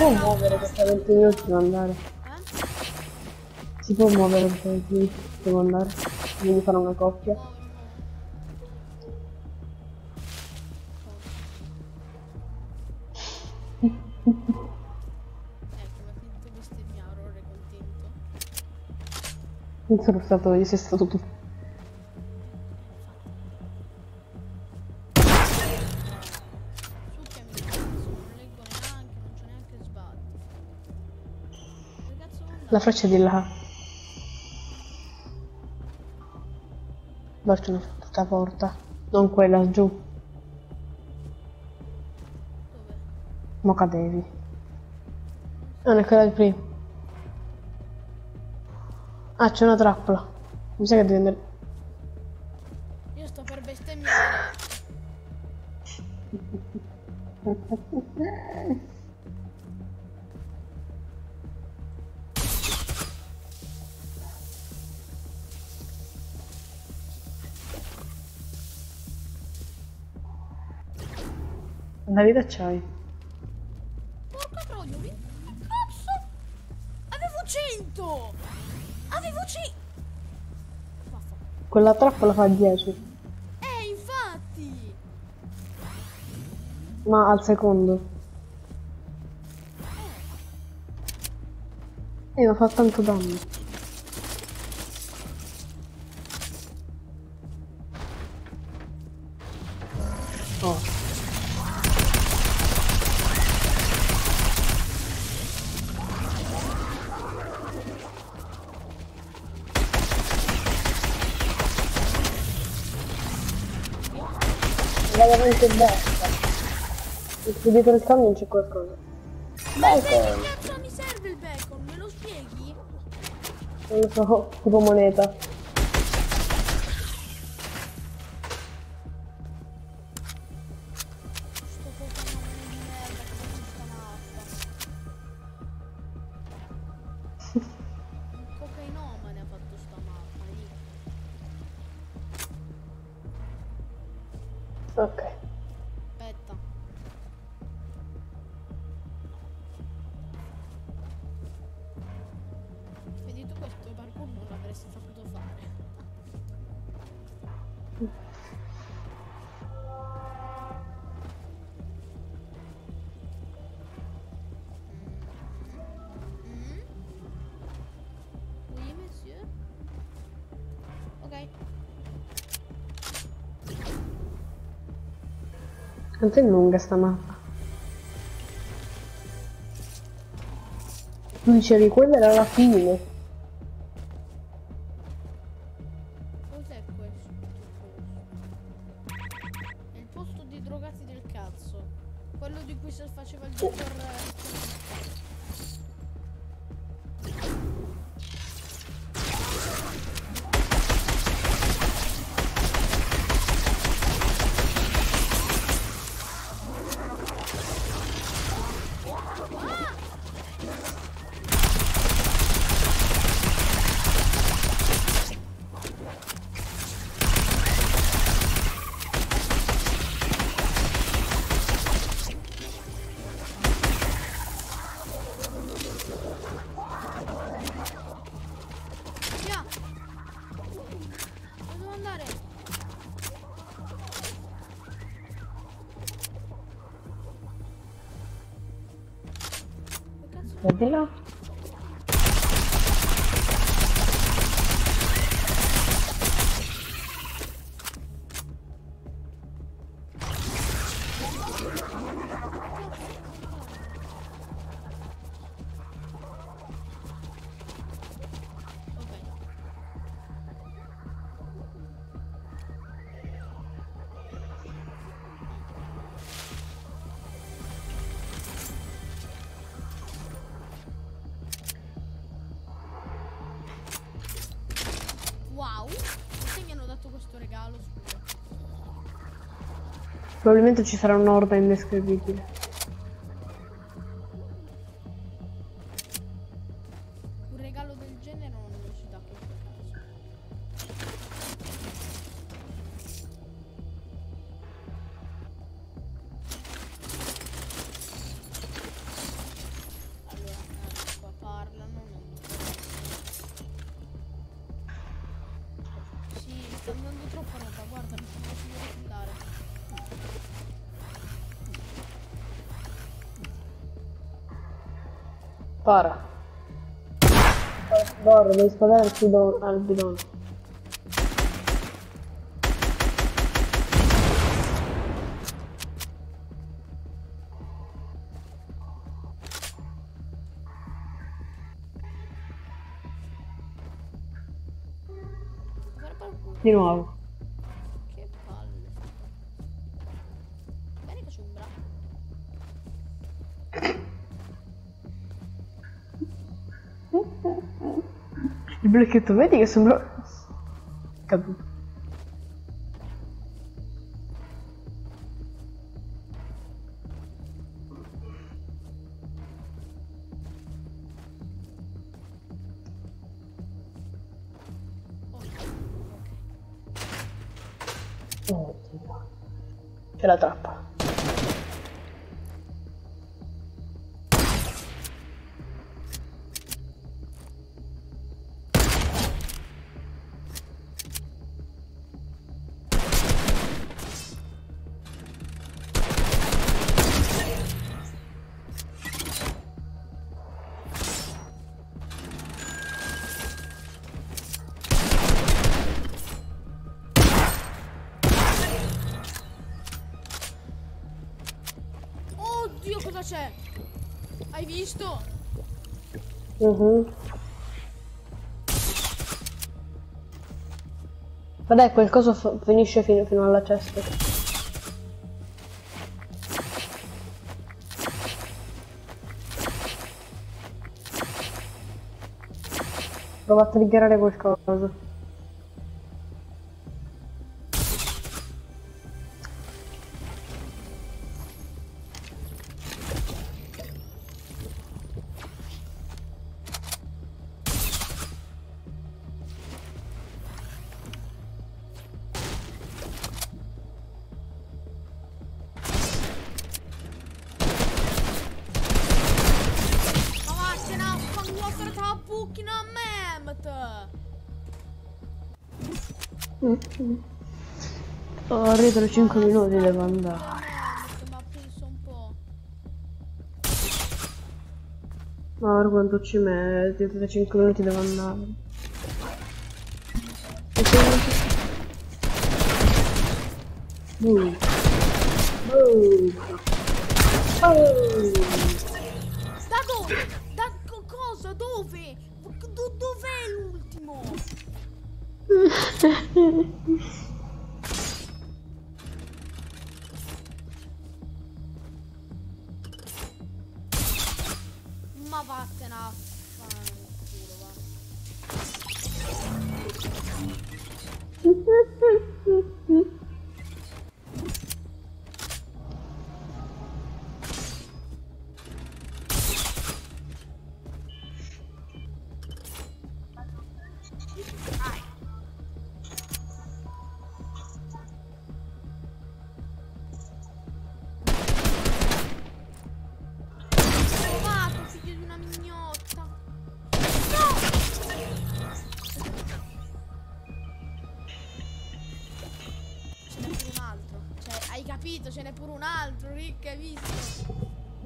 Speaker 1: Può muovere questa 20 minuti devo andare.
Speaker 2: Eh?
Speaker 1: Si può muovere questa 20 minuti devo andare. Devi fare una coppia.
Speaker 2: Ecco, contento.
Speaker 1: Non sono stato io, sei stato tu. La freccia di là. Là c'è una tutta porta. Non quella giù.
Speaker 2: Dove?
Speaker 1: Mo cadevi. Non è quella di prima. Ah, c'è una trappola. Mi sa che devi andare.
Speaker 2: Io sto per bestemmiare.
Speaker 1: La vita c'hai.
Speaker 2: Porca troia, mi... Cazzo! Avevo 100! Avevo 100! Vaffanculo.
Speaker 1: Quella trappola fa 10.
Speaker 2: Eh, infatti!
Speaker 1: Ma al secondo. Eh, ma fa tanto danno. Veramente basta. Perché dietro il camion c'è qualcosa. Bacon!
Speaker 2: che cazzo mi serve il bacon? Me lo spieghi?
Speaker 1: Non lo so, tipo moneta. Quanto è lunga sta mappa? Tu dicevi quella era la fine. Probabilmente ci sarà un'orda indescrivibile. Para. Guarda, devi sparare al bidone. Al bidone. Di nuovo. Il blocchetto, vedi che Dai, quel coso finisce fino, fino alla cesta. Prova a triggerare qualcosa. Oh, retro 5 minuti devo andare.
Speaker 2: Ma penso un po'.
Speaker 1: Ma ora quanto ci metti? Tra 5 minuti devo andare. Boom. Boom. Boom.
Speaker 2: Da 嗯 嗯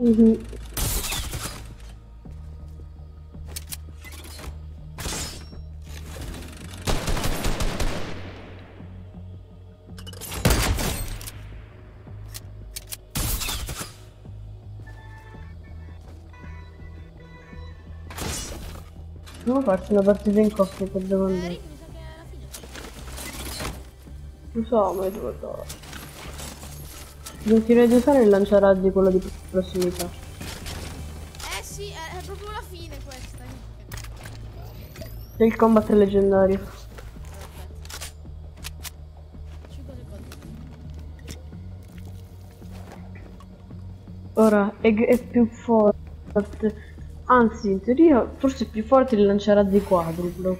Speaker 2: visto?
Speaker 1: Mhm. Devo farci una partita in coppia per devo
Speaker 2: Eh.
Speaker 1: Non so, ma è dove Sentirei di usare il lanciarazzi quello di prossimità.
Speaker 2: Eh sì, è, è proprio la fine questa,
Speaker 1: il combat leggendario.
Speaker 2: Aspetta. 5 secondi.
Speaker 1: Ora è, è più forte. Anzi, in teoria forse è più forte il lanciarazzi quadruplo.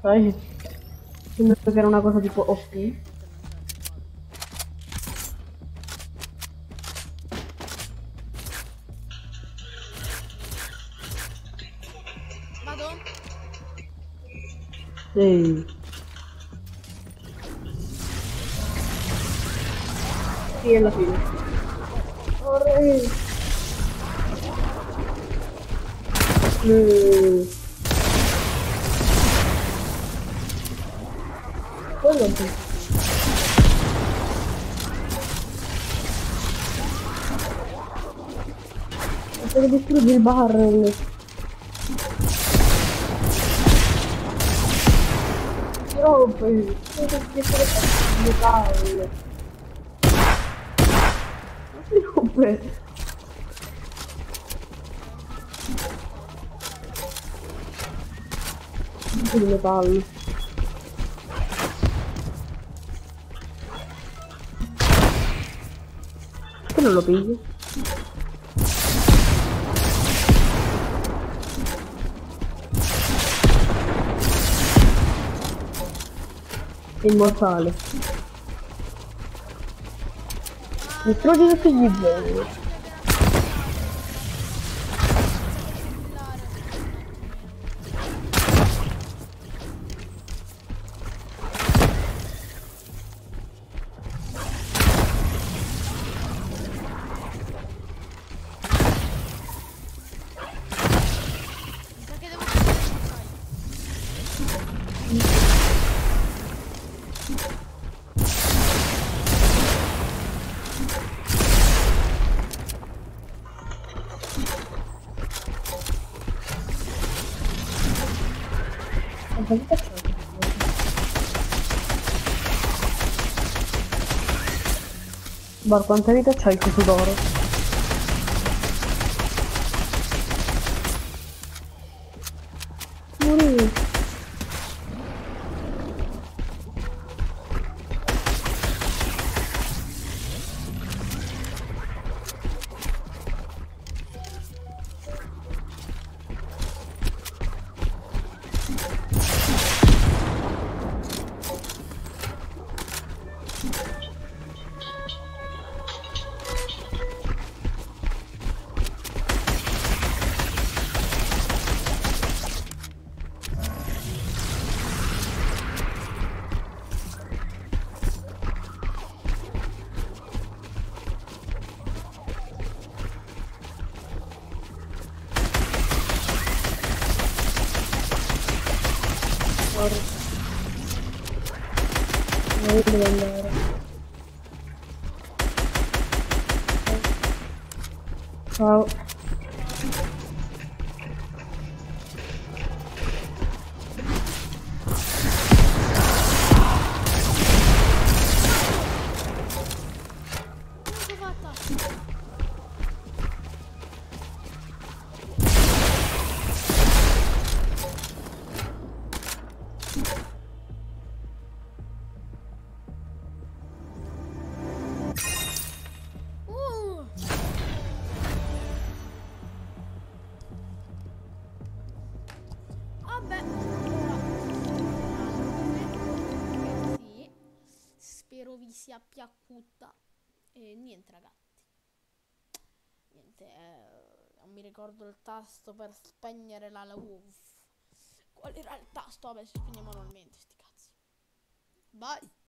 Speaker 1: Sai? Sembra che era una cosa tipo OP. Sì. Sì, alla fine. Corri! Mm. Quello è un po'. Perché distruggi il barrel. Rompe. Perché distruggi il barrel. Non si rompe. di metallo. Che non lo pigli? Immortale. Distruggi tutti gli zombie. Vita c'ho? Bar, quanta vita c'hai il coso
Speaker 2: tasto per spegnere la LUV. Qual era il tasto? Vabbè, si spegne manualmente, sti cazzi. Bye.